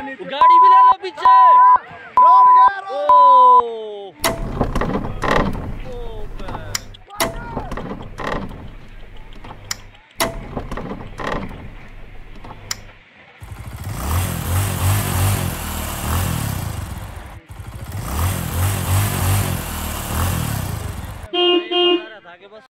गाड़ी भी ले लो पीछे। ओ था बस।